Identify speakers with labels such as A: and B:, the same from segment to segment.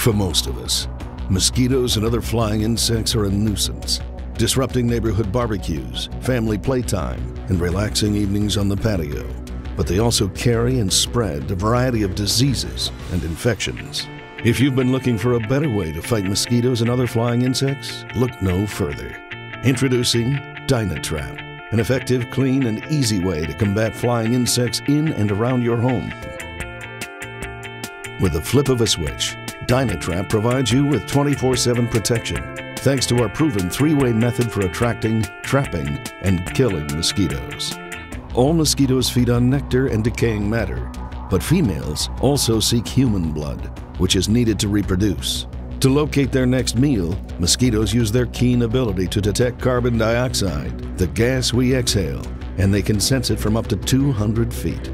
A: For most of us, mosquitoes and other flying insects are a nuisance, disrupting neighborhood barbecues, family playtime, and relaxing evenings on the patio. But they also carry and spread a variety of diseases and infections. If you've been looking for a better way to fight mosquitoes and other flying insects, look no further. Introducing Dynatrap, an effective, clean, and easy way to combat flying insects in and around your home. With the flip of a switch, Dynatrap provides you with 24 7 protection thanks to our proven three way method for attracting, trapping, and killing mosquitoes. All mosquitoes feed on nectar and decaying matter, but females also seek human blood, which is needed to reproduce. To locate their next meal, mosquitoes use their keen ability to detect carbon dioxide, the gas we exhale, and they can sense it from up to 200 feet.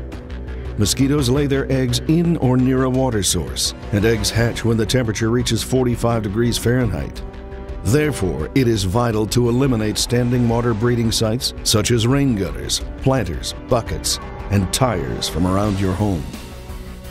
A: Mosquitoes lay their eggs in or near a water source, and eggs hatch when the temperature reaches 45 degrees Fahrenheit. Therefore, it is vital to eliminate standing water breeding sites such as rain gutters, planters, buckets, and tires from around your home.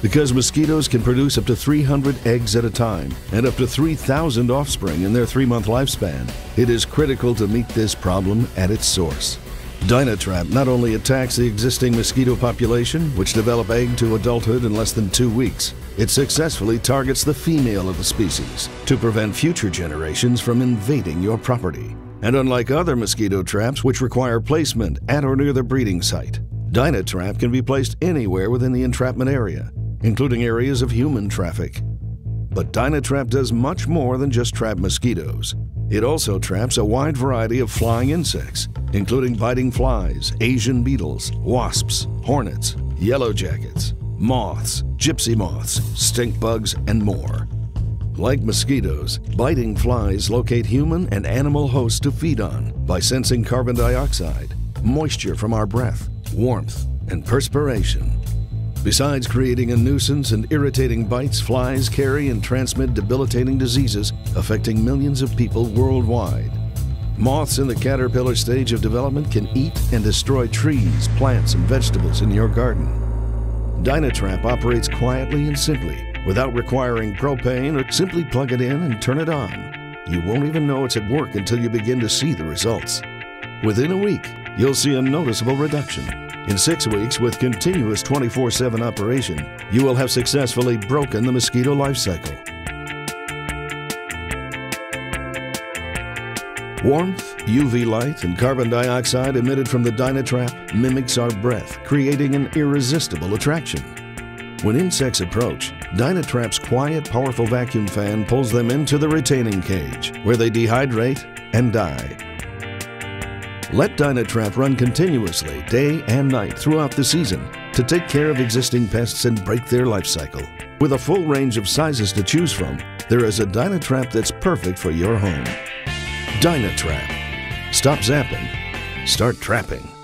A: Because mosquitoes can produce up to 300 eggs at a time and up to 3,000 offspring in their three month lifespan, it is critical to meet this problem at its source. Dynatrap not only attacks the existing mosquito population, which develop egg to adulthood in less than two weeks, it successfully targets the female of the species to prevent future generations from invading your property. And unlike other mosquito traps which require placement at or near the breeding site, Dynatrap can be placed anywhere within the entrapment area, including areas of human traffic. But Dynatrap does much more than just trap mosquitoes. It also traps a wide variety of flying insects, including biting flies, Asian beetles, wasps, hornets, yellow jackets, moths, gypsy moths, stink bugs, and more. Like mosquitoes, biting flies locate human and animal hosts to feed on by sensing carbon dioxide, moisture from our breath, warmth, and perspiration. Besides creating a nuisance and irritating bites, flies carry and transmit debilitating diseases affecting millions of people worldwide. Moths in the caterpillar stage of development can eat and destroy trees, plants, and vegetables in your garden. Dynatrap operates quietly and simply without requiring propane or simply plug it in and turn it on. You won't even know it's at work until you begin to see the results. Within a week, you'll see a noticeable reduction in six weeks, with continuous 24 7 operation, you will have successfully broken the mosquito life cycle. Warmth, UV light, and carbon dioxide emitted from the Dynatrap mimics our breath, creating an irresistible attraction. When insects approach, Dynatrap's quiet, powerful vacuum fan pulls them into the retaining cage, where they dehydrate and die. Let Dynatrap run continuously, day and night, throughout the season to take care of existing pests and break their life cycle. With a full range of sizes to choose from, there is a Dynatrap that's perfect for your home. Dynatrap. Stop zapping. Start trapping.